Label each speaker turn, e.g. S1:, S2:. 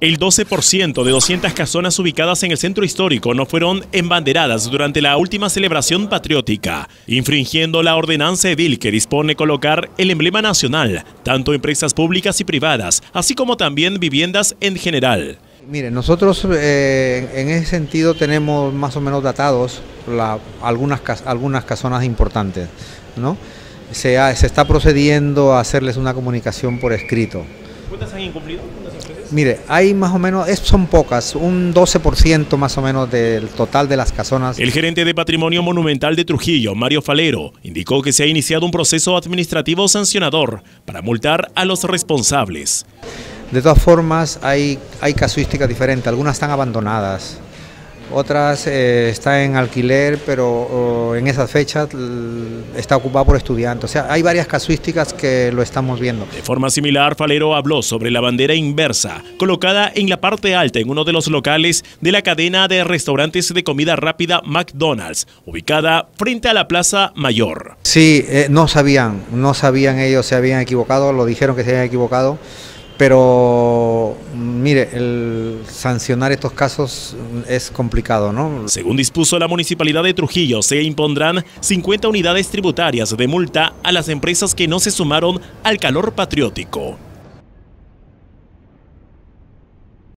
S1: El 12% de 200 casonas ubicadas en el centro histórico no fueron embanderadas durante la última celebración patriótica, infringiendo la ordenanza edil que dispone colocar el emblema nacional, tanto empresas públicas y privadas, así como también viviendas en general.
S2: Mire, nosotros eh, en ese sentido tenemos más o menos datados algunas, algunas casonas importantes, ¿no? Se, se está procediendo a hacerles una comunicación por escrito.
S1: ¿Cuántas han incumplido?
S2: Mire, hay más o menos, son pocas, un 12% más o menos del total de las casonas.
S1: El gerente de Patrimonio Monumental de Trujillo, Mario Falero, indicó que se ha iniciado un proceso administrativo sancionador para multar a los responsables.
S2: De todas formas, hay, hay casuísticas diferentes, algunas están abandonadas, otras eh, están en alquiler, pero en esas fechas está ocupado por estudiantes. O sea, hay varias casuísticas que lo estamos viendo.
S1: De forma similar, Falero habló sobre la bandera inversa, colocada en la parte alta en uno de los locales de la cadena de restaurantes de comida rápida McDonald's, ubicada frente a la Plaza Mayor.
S2: Sí, eh, no sabían, no sabían ellos, se habían equivocado, lo dijeron que se habían equivocado pero mire, el sancionar estos casos es complicado, ¿no?
S1: Según dispuso la Municipalidad de Trujillo, se impondrán 50 unidades tributarias de multa a las empresas que no se sumaron al calor patriótico.